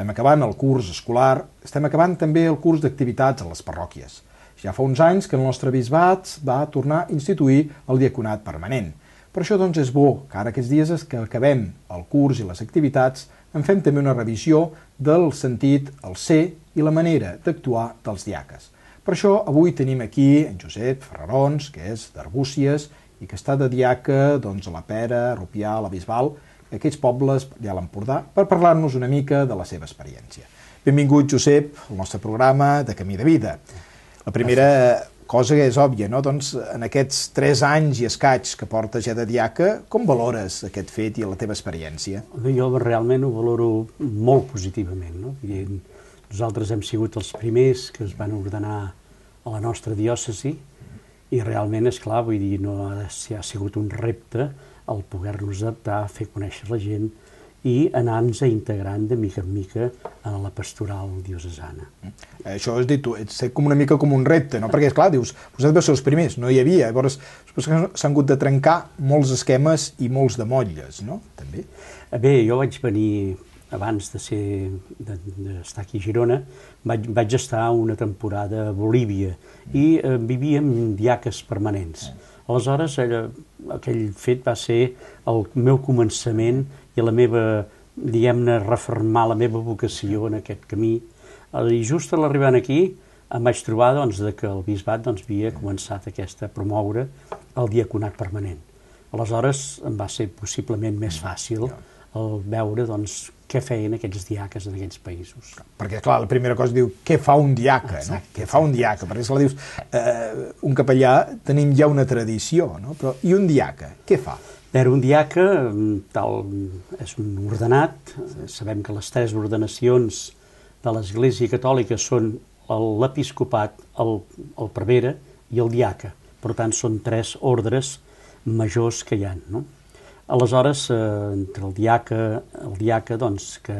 estem acabant el curs escolar, estem acabant també el curs d'activitats a les parròquies. Ja fa uns anys que el nostre bisbat va tornar a instituir el diaconat permanent. Per això doncs, és bo que ara aquests dies que acabem el curs i les activitats en fem també una revisió del sentit, el ser i la manera d'actuar dels diaques. Per això avui tenim aquí en Josep Ferrarons, que és d'Arbúcies i que està de diaca doncs, a la Pera, a Rupià, a la Bisbal, aquests pobles a l'Empordà, per parlar-nos una mica de la seva experiència. Benvingut, Josep, al nostre programa de Camí de Vida. La primera cosa que és òbvia, no? doncs en aquests tres anys i escaig que porta ja de diaca, com valores aquest fet i la teva experiència? Jo realment ho valoro molt positivament. No? I nosaltres hem sigut els primers que es van ordenar a la nostra diòcesi i realment, és clar, vull dir, no ha, ha sigut un repte el poder-nos adaptar, fer conèixer la gent i anar-nos integrant de mica en mica a la pastoral diocesana. Mm. Això és dir, tu ets com una mica com un repte, no? Perquè, és clar, dius, vosaltres vau ser els primers, no hi havia, llavors s'han hagut de trencar molts esquemes i molts de motlles, no? També. Eh, bé, jo vaig venir abans de ser d'estar aquí a Girona, vaig, vaig estar una temporada a Bolívia i eh, vivíem diaques permanents. Mm Aleshores, ella, aquell fet va ser el meu començament i la meva, diguem-ne, refermar la meva vocació en aquest camí. I just a l'arribant aquí em vaig trobar doncs, de que el bisbat doncs, havia començat aquesta, a promoure el diaconat permanent. Aleshores em va ser possiblement més fàcil el veure doncs, què feien aquests diaques en aquells països. Perquè, clar, la primera cosa diu, què fa un diaca, exacte, no? Què fa un diaca? Perquè, esclar, dius, eh, un capellà tenim ja una tradició, no? Però, i un diaca, què fa? Però un diaca, tal, és un ordenat, sabem que les tres ordenacions de l'Església Catòlica són l'episcopat, el, el prevere i el diaca. Per tant, són tres ordres majors que hi ha, no? Aleshores, eh, entre el diaca, el diaca doncs, que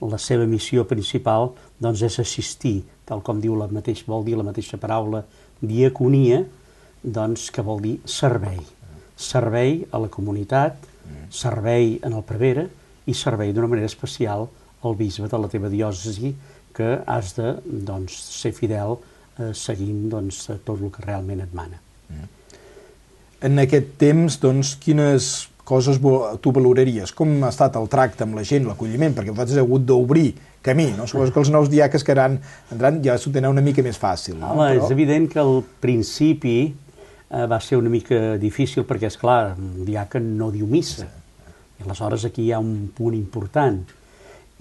la seva missió principal doncs, és assistir, tal com diu la mateix, vol dir la mateixa paraula, diaconia, doncs, que vol dir servei. Servei a la comunitat, servei en el prevere i servei d'una manera especial al bisbe de la teva diòcesi que has de doncs, ser fidel eh, seguint doncs, tot el que realment et mana. En aquest temps, doncs, quines coses tu valoraries? Com ha estat el tracte amb la gent, l'acolliment? Perquè vosaltres heu hagut d'obrir camí, no? Suposo que els nous diaques que aran, entraran ja s'ho tenen una mica més fàcil. No? Home, Però... és evident que al principi eh, va ser una mica difícil perquè, és clar, un diaca no diu missa. I aleshores aquí hi ha un punt important.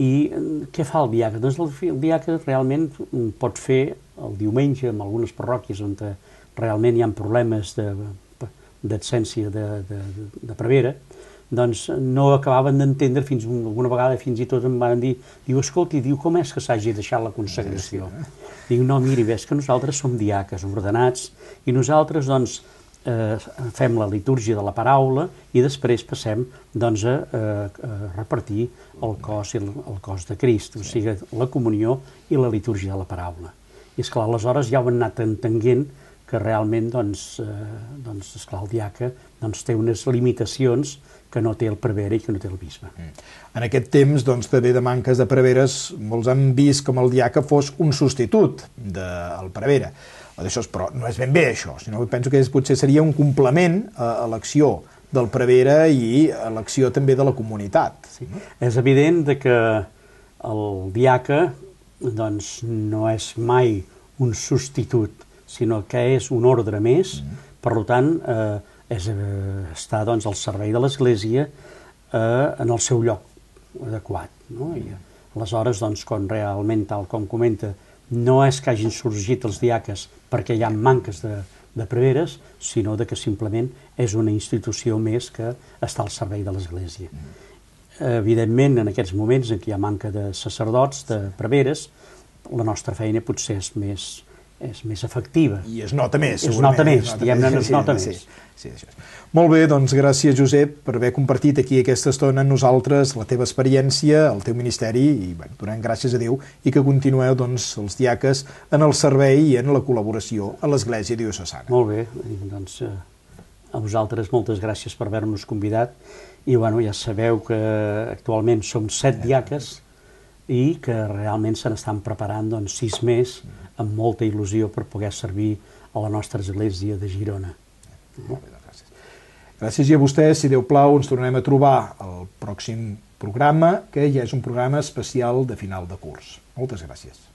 I eh, què fa el diaca? Doncs el, el diaca realment pot fer el diumenge en algunes parròquies on eh, realment hi ha problemes de d'absència de, de, de prevera, doncs no acabaven d'entendre fins alguna vegada fins i tot em van dir, diu, escolti, diu, com és que s'hagi deixat la consagració? Sí, sí. Diu, no, miri, ves que nosaltres som diaques ordenats i nosaltres, doncs, eh, fem la litúrgia de la paraula i després passem doncs, a, a, a repartir el cos, el, el cos de Crist, o sigui, la comunió i la litúrgia de la paraula. I, esclar, aleshores ja ho han anat entenguent que realment, doncs, eh, doncs esclar, el diaca doncs, té unes limitacions que no té el prevere i que no té el bisbe. Mm. En aquest temps, doncs, també de manques de preveres, molts han vist com el diaca fos un substitut del prevere. D'això, però no és ben bé això, sinó que penso que és, potser seria un complement a, a l'acció del prevere i a l'acció també de la comunitat. Sí. És evident de que el diaca doncs, no és mai un substitut sinó que és un ordre més, per tant, eh, és, eh, està doncs, al servei de l'Església eh, en el seu lloc adequat. No? I, aleshores, doncs, quan realment, tal com comenta, no és que hagin sorgit els diaques perquè hi ha manques de, de preveres, sinó de que simplement és una institució més que està al servei de l'Església. Evidentment, en aquests moments en què hi ha manca de sacerdots, de preveres, la nostra feina potser és més, és més efectiva. I es nota més, Es nota més, diguem-ne, es nota sí, més. Sí, sí, això. Molt bé, doncs gràcies, Josep, per haver compartit aquí aquesta estona amb nosaltres la teva experiència, el teu ministeri, i bueno, donem gràcies a Déu i que continueu doncs, els diaques en el servei i en la col·laboració a l'Església Diocesana. Molt bé, doncs eh, a vosaltres moltes gràcies per haver-nos convidat i bueno, ja sabeu que actualment som set diaques i que realment se n'estan preparant doncs, sis més amb molta il·lusió per poder servir a la nostra església de Girona. Gràcies. Gràcies i a vostès, si Déu plau, ens tornarem a trobar al pròxim programa, que ja és un programa especial de final de curs. Moltes gràcies.